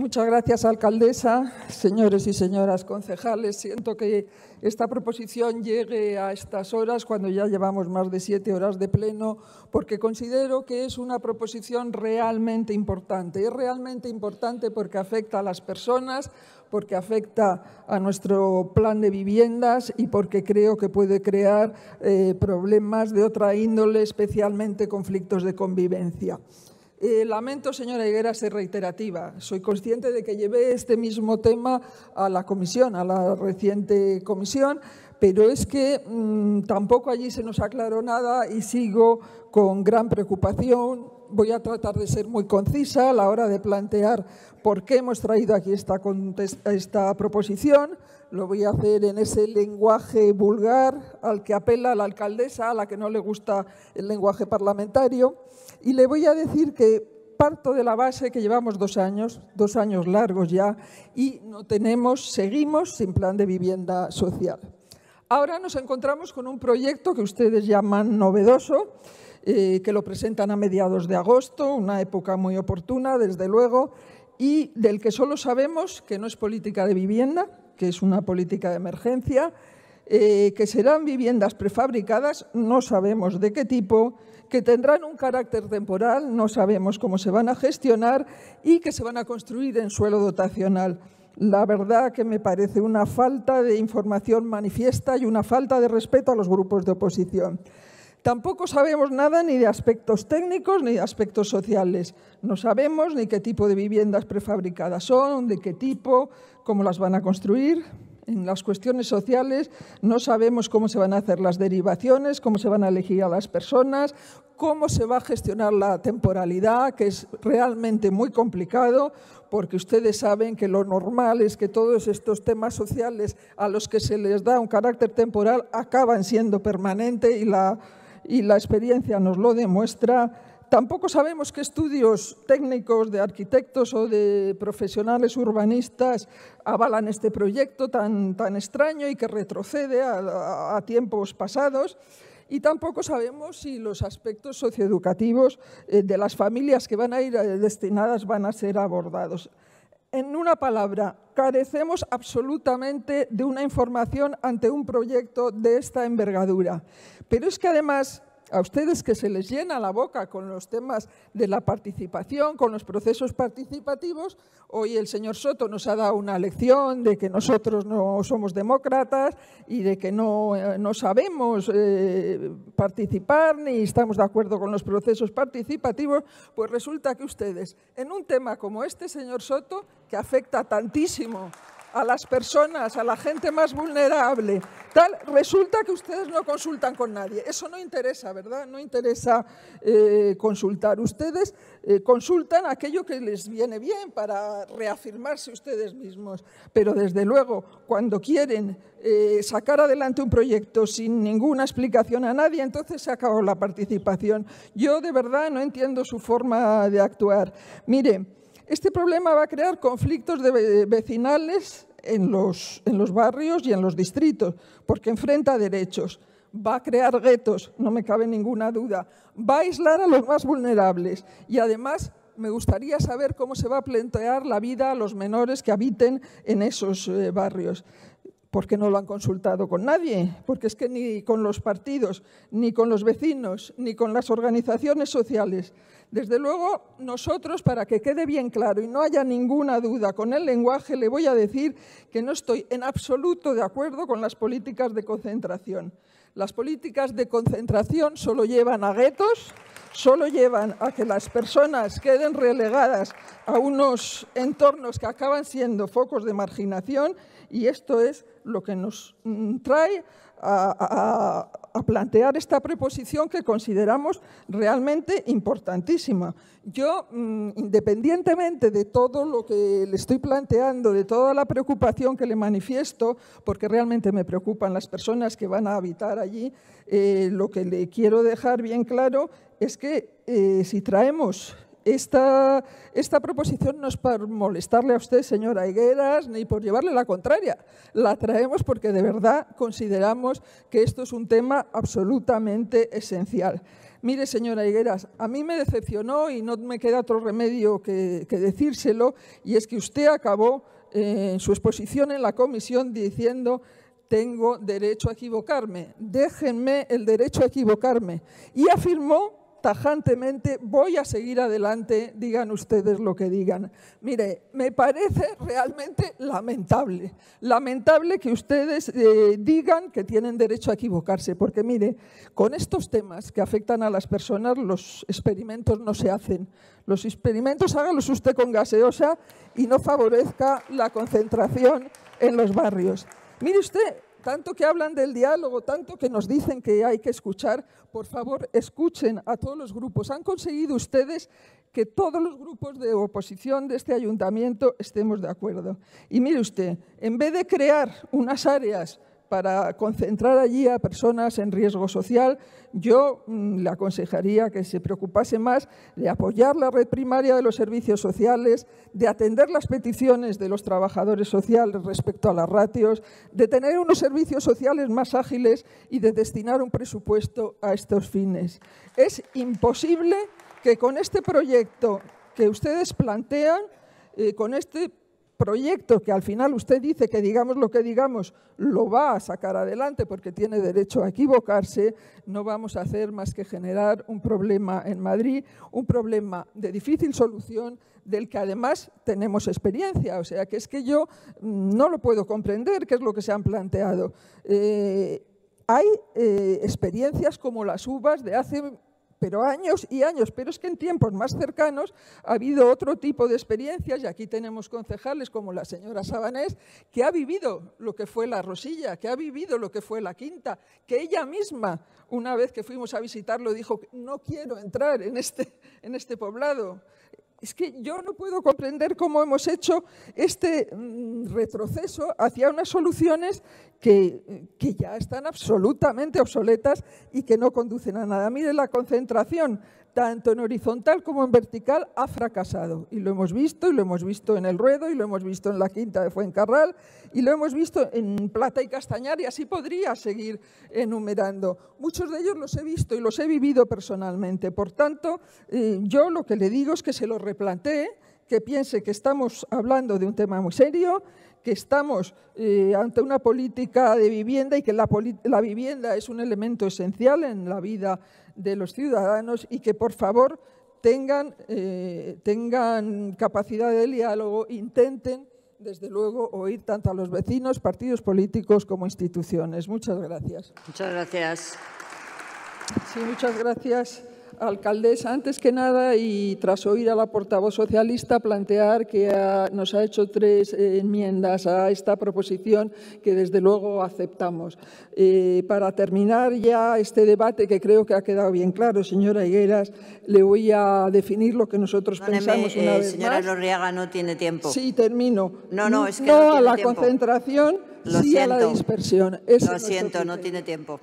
Muchas gracias, alcaldesa. Señores y señoras concejales, siento que esta proposición llegue a estas horas, cuando ya llevamos más de siete horas de pleno, porque considero que es una proposición realmente importante. Es realmente importante porque afecta a las personas, porque afecta a nuestro plan de viviendas y porque creo que puede crear eh, problemas de otra índole, especialmente conflictos de convivencia. Eh, lamento, señora Higuera, ser reiterativa. Soy consciente de que llevé este mismo tema a la comisión, a la reciente comisión, pero es que mm, tampoco allí se nos aclaró nada y sigo con gran preocupación. Voy a tratar de ser muy concisa a la hora de plantear por qué hemos traído aquí esta, esta proposición. Lo voy a hacer en ese lenguaje vulgar al que apela la alcaldesa, a la que no le gusta el lenguaje parlamentario. Y le voy a decir que parto de la base que llevamos dos años, dos años largos ya, y no tenemos, seguimos sin plan de vivienda social. Ahora nos encontramos con un proyecto que ustedes llaman novedoso, eh, que lo presentan a mediados de agosto, una época muy oportuna, desde luego, y del que solo sabemos que no es política de vivienda, que es una política de emergencia, eh, que serán viviendas prefabricadas, no sabemos de qué tipo, que tendrán un carácter temporal, no sabemos cómo se van a gestionar y que se van a construir en suelo dotacional. La verdad que me parece una falta de información manifiesta y una falta de respeto a los grupos de oposición. Tampoco sabemos nada ni de aspectos técnicos ni de aspectos sociales. No sabemos ni qué tipo de viviendas prefabricadas son, de qué tipo, cómo las van a construir en las cuestiones sociales no sabemos cómo se van a hacer las derivaciones, cómo se van a elegir a las personas, cómo se va a gestionar la temporalidad, que es realmente muy complicado, porque ustedes saben que lo normal es que todos estos temas sociales a los que se les da un carácter temporal acaban siendo permanente y la, y la experiencia nos lo demuestra Tampoco sabemos qué estudios técnicos de arquitectos o de profesionales urbanistas avalan este proyecto tan, tan extraño y que retrocede a, tiempos pasados. Y tampoco sabemos si los aspectos socioeducativos eh, de las familias que van a ir eh, destinadas van a ser abordados. En una palabra, carecemos absolutamente de una información ante un proyecto de esta envergadura. Pero es que además a ustedes que se les llena la boca con los temas de la participación, con los procesos participativos. Hoy el señor Soto nos ha dado una lección de que nosotros no somos demócratas y de que no, eh, no sabemos eh, participar ni estamos de acuerdo con los procesos participativos. Pues resulta que ustedes, en un tema como este, señor Soto, que afecta tantísimo a las personas, a la gente más vulnerable, tal, resulta que ustedes no consultan con nadie. Eso no interesa, ¿verdad? No interesa eh, consultar. Ustedes eh, consultan aquello que les viene bien para reafirmarse ustedes mismos. Pero desde luego, cuando quieren eh, sacar adelante un proyecto sin ninguna explicación a nadie, entonces se acabó la participación. Yo de verdad no entiendo su forma de actuar. Mire, este problema va a crear conflictos de vecinales en los, en los barrios y en los distritos, porque enfrenta derechos. Va a crear guetos, no me cabe ninguna duda. Va a aislar a los más vulnerables y además me gustaría saber cómo se va a plantear la vida a los menores que habiten en esos eh, barrios. ¿Por qué no lo han consultado con nadie? Porque es que ni con los partidos, ni con los vecinos, ni con las organizaciones sociales desde luego, nosotros, para que quede bien claro y no haya ninguna duda con el lenguaje, le voy a decir que no estoy en absoluto de acuerdo con las políticas de concentración. Las políticas de concentración solo llevan a guetos, solo llevan a que las personas queden relegadas a unos entornos que acaban siendo focos de marginación y esto es lo que nos mm, trae a, plantear esta preposición que consideramos realmente importantísima. Yo, mm, independientemente de todo lo que le estoy planteando, de toda la preocupación que le manifiesto, porque realmente me preocupan las personas que van a habitar allí, eh, lo que le quiero dejar bien claro es que eh, si traemos esta, proposición no es para molestarle a usted, señora Higueras, ni por llevarle la contraria. La traemos porque de verdad consideramos que esto es un tema absolutamente esencial. Mire, señora Higueras, a mí me decepcionó y no me queda otro remedio que, decírselo, y es que usted acabó eh, su exposición en la comisión diciendo tengo derecho a equivocarme, déjenme el derecho a equivocarme. Y afirmó tajantemente, voy a seguir adelante, digan ustedes lo que digan. Mire, me parece realmente lamentable, lamentable que ustedes eh, digan que tienen derecho a equivocarse, porque mire, con estos temas que afectan a las personas, los experimentos no se hacen. Los experimentos hágalos usted con gaseosa y no favorezca la concentración en los barrios. Mire usted, tanto que hablan del diálogo, tanto que nos dicen que hay que escuchar, por favor, escuchen a todos los grupos. Han conseguido ustedes que todos los grupos de oposición de este ayuntamiento estemos de acuerdo. Y mire usted, en vez de crear unas áreas para concentrar allí a personas en riesgo social, yo mm, le aconsejaría que se preocupase más de apoyar la red primaria de los servicios sociales, de atender las peticiones de los trabajadores sociales respecto a las ratios, de tener unos servicios sociales más ágiles y de destinar un presupuesto a estos fines. Es imposible que con este proyecto que ustedes plantean, eh, con este proyecto que al final usted dice que digamos lo que digamos, lo va a sacar adelante porque tiene derecho a equivocarse, no vamos a hacer más que generar un problema en Madrid, un problema de difícil solución del que además tenemos experiencia. O sea, que es que yo mm, no lo puedo comprender qué es lo que se han planteado. Eh, hay eh, experiencias como las uvas de hace pero años y años, pero es que en tiempos más cercanos ha habido otro tipo de experiencias y aquí tenemos concejales como la señora Sabanés que ha vivido lo que fue la Rosilla, que ha vivido lo que fue la Quinta, que ella misma, una vez que fuimos a visitarlo, dijo, no quiero entrar en este, en este poblado. Es que yo no puedo comprender cómo hemos hecho este mm, retroceso hacia unas soluciones que, que, ya están absolutamente obsoletas y que no conducen a nada. Mire la concentración tanto en horizontal como en vertical, ha fracasado. Y lo hemos visto, y lo hemos visto en el Ruedo, y lo hemos visto en la Quinta de Fuencarral, y lo hemos visto en Plata y Castañar, y así podría seguir enumerando. Muchos de ellos los he visto y los he vivido personalmente. Por tanto, eh, yo lo que le digo es que se lo replantee, que piense que estamos hablando de un tema muy serio, que estamos eh, ante una política de vivienda y que la, la, vivienda es un elemento esencial en la vida de los ciudadanos y que por favor tengan, eh, tengan capacidad de diálogo, intenten desde luego oír tanto a los vecinos, partidos políticos como instituciones. Muchas gracias. Muchas gracias. Sí, muchas gracias alcaldesa, antes que nada, y tras oír a la portavoz socialista plantear que nos ha hecho tres eh, enmiendas a esta proposición que desde luego aceptamos. Eh, para terminar ya este debate, que creo que ha quedado bien claro, señora Higueras, le voy a definir lo que nosotros pensamos una eh, vez señora Lorriaga, no tiene tiempo. Sí, termino. No, no, es que no, no a la tiempo. concentración, lo sí siento. a la dispersión. lo siento, no tiene tiempo.